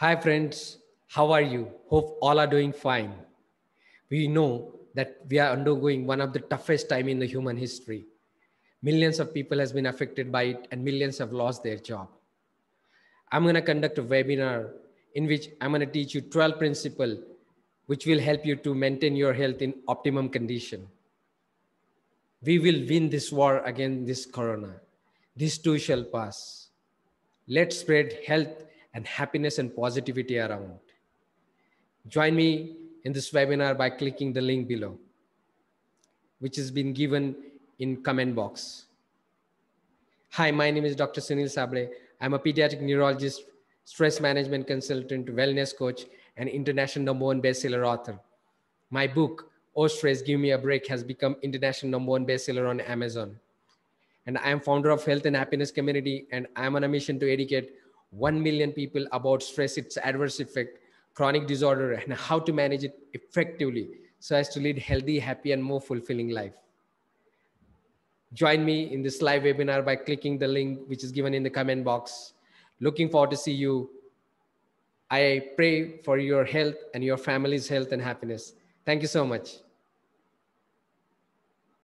Hi, friends. How are you? Hope all are doing fine. We know that we are undergoing one of the toughest time in the human history. Millions of people has been affected by it and millions have lost their job. I'm going to conduct a webinar in which I'm going to teach you 12 principles which will help you to maintain your health in optimum condition. We will win this war against this corona. This too shall pass. Let's spread health and happiness and positivity around. Join me in this webinar by clicking the link below, which has been given in comment box. Hi, my name is Dr. Sunil Sable. I'm a pediatric neurologist, stress management consultant, wellness coach, and international number one bestseller author. My book, Oh Stress, Give Me a Break, has become international number one bestseller on Amazon. And I am founder of Health and Happiness Community, and I'm on a mission to educate 1 million people about stress, its adverse effect, chronic disorder, and how to manage it effectively so as to lead healthy, happy, and more fulfilling life. Join me in this live webinar by clicking the link which is given in the comment box. Looking forward to see you. I pray for your health and your family's health and happiness. Thank you so much.